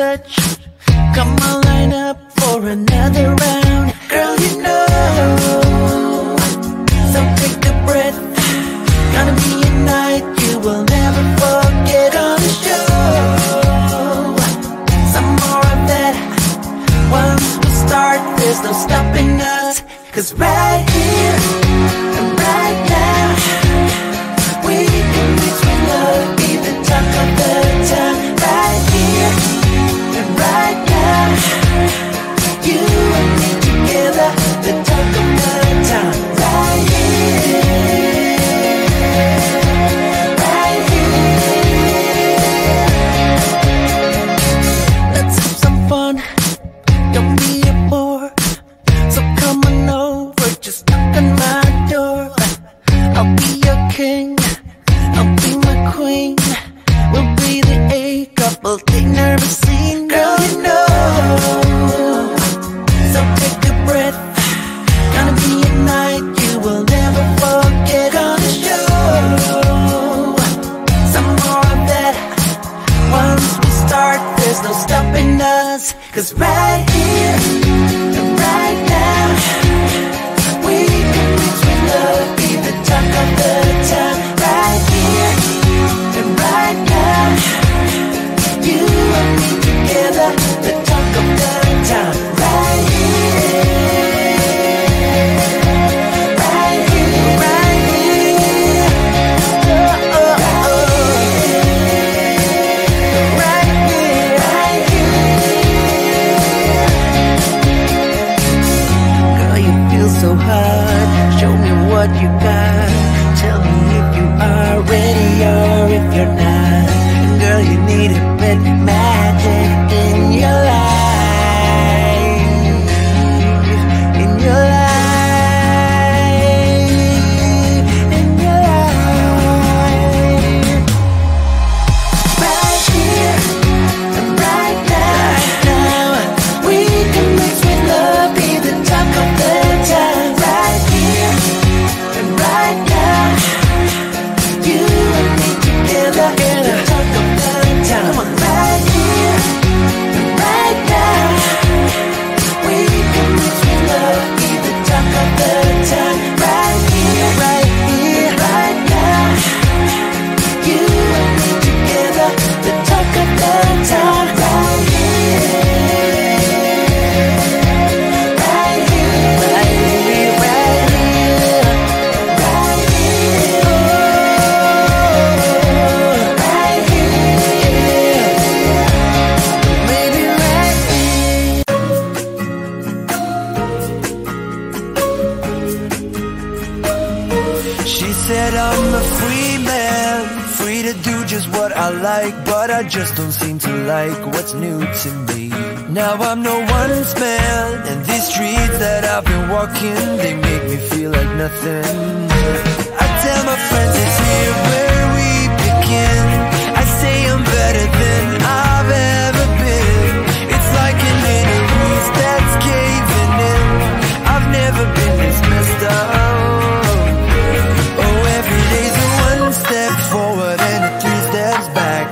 touch. Come on, line up for another round. Girl, you know. So take a breath. Gonna be a night you will never forget on the show. Some more of that. Once we start, there's no stopping us. Cause right Yeah. to do just what I like But I just don't seem to like what's new to me. Now I'm no one's man And these streets that I've been walking They make me feel like nothing. I tell my friends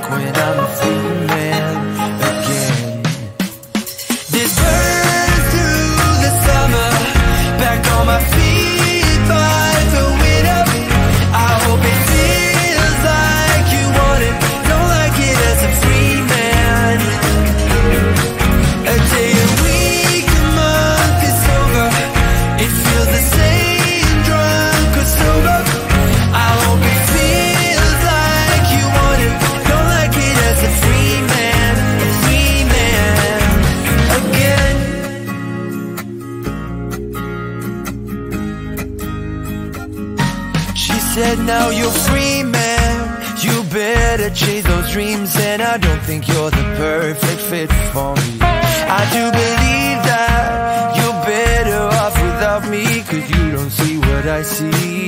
when I'm feeling now you're free, man You better chase those dreams And I don't think you're the perfect fit for me. I do believe that You're better off without me Cause you don't see what I see.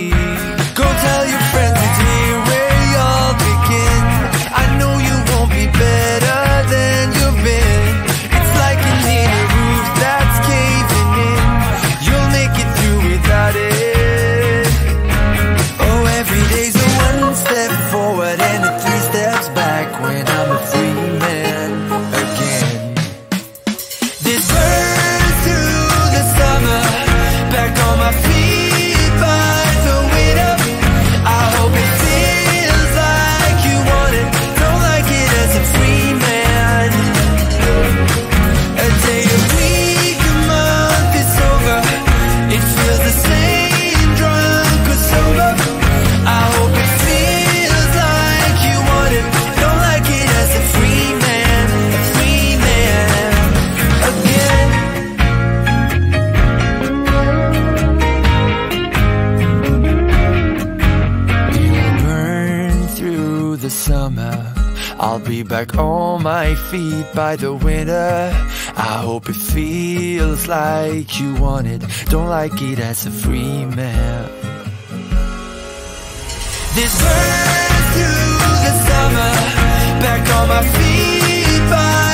back on my feet by the winter I hope it feels like you want it. Don't like it as a free man. This burns through the summer Back on my feet by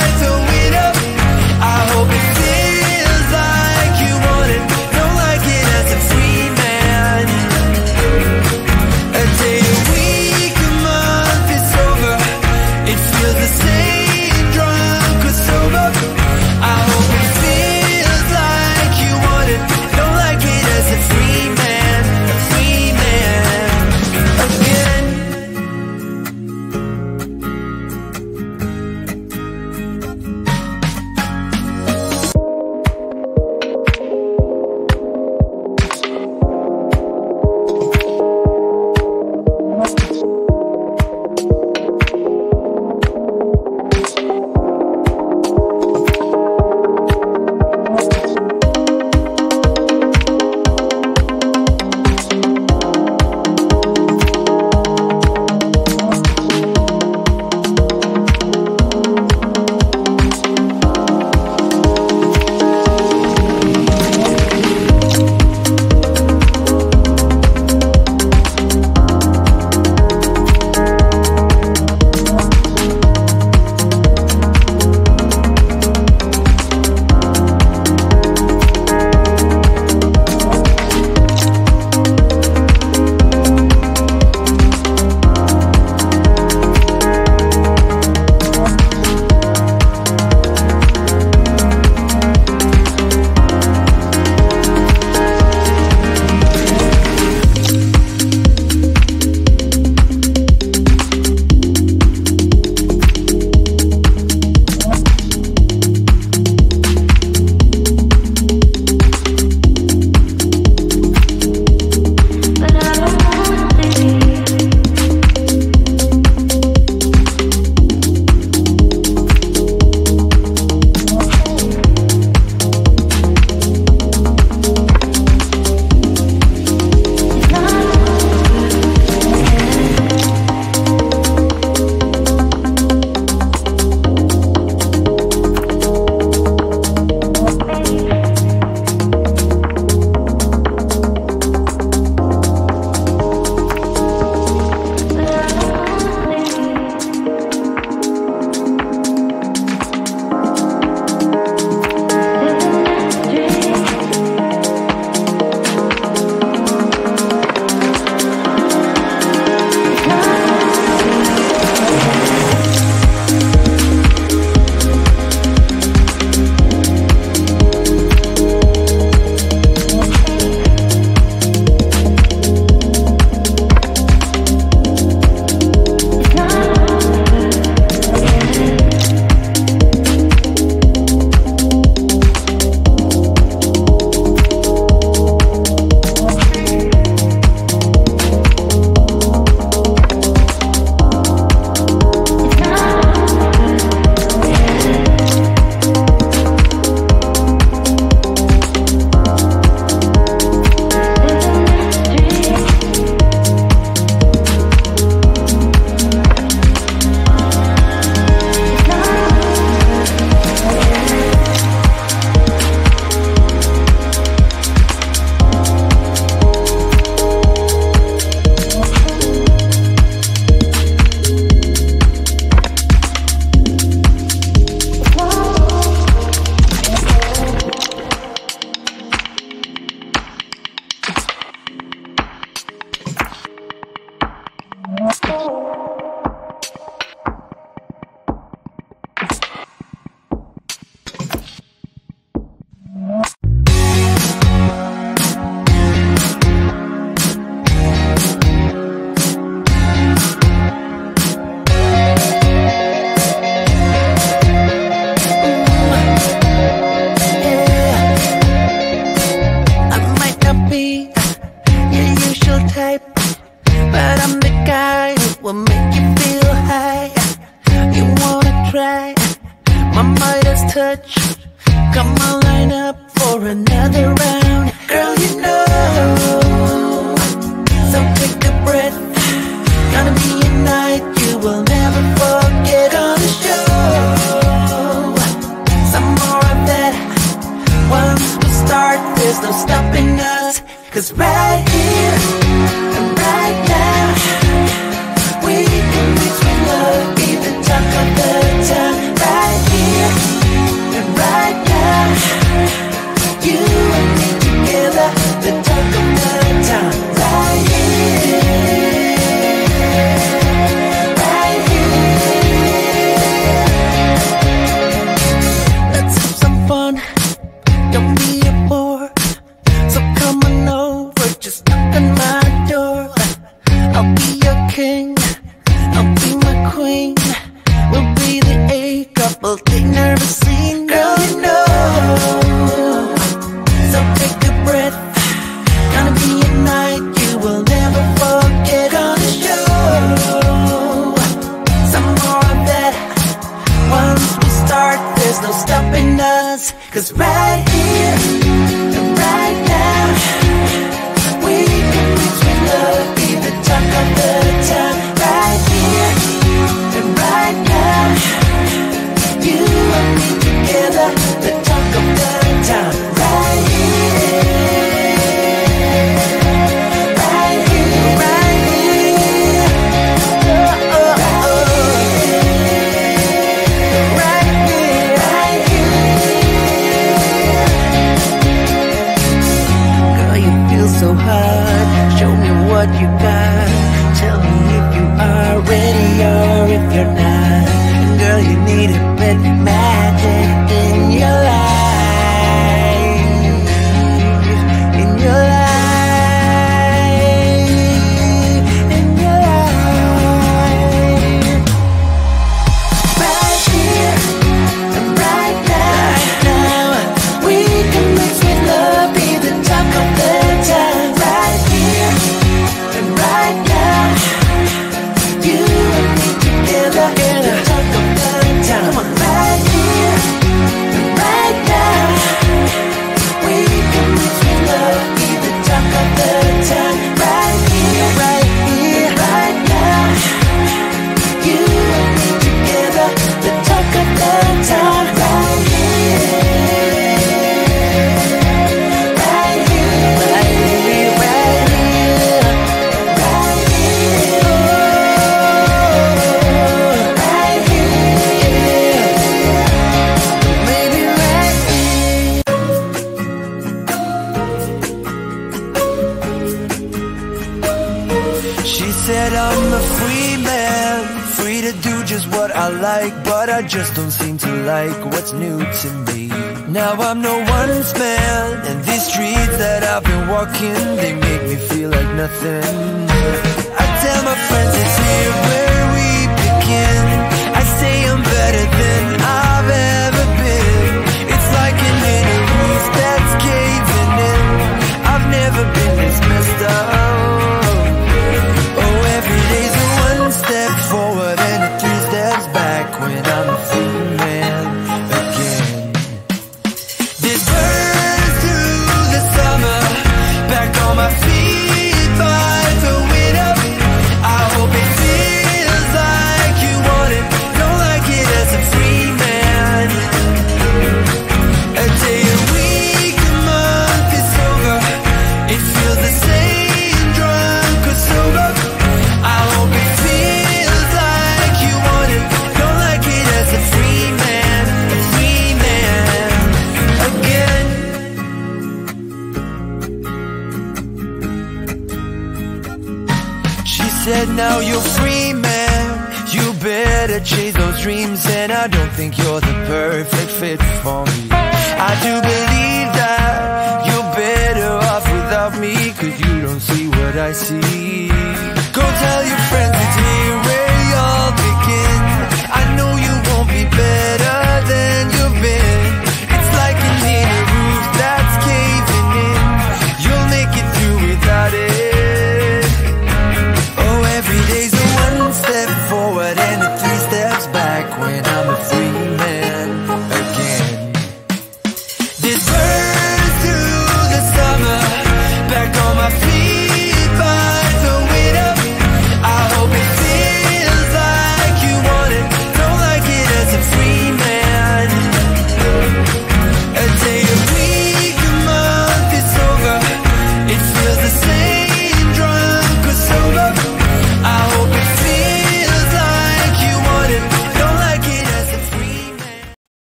Girl, you know. Take a breath. Gonna be a night you will never forget on the show. Some more of that. Once we start, there's no stopping Cause right just don't seem to like what's new to me. Now I'm no one's man And these streets that I've been walking They make me feel like nothing. I tell my friends it's here where we begin? I say I'm better than I've ever been. It's like an inner roof that's caving in. I've never been this messed up. said now you're free man. You better chase those dreams And I don't think you're the perfect fit for me. I do believe that You're better off without me Cause you don't see what I see. Go tell your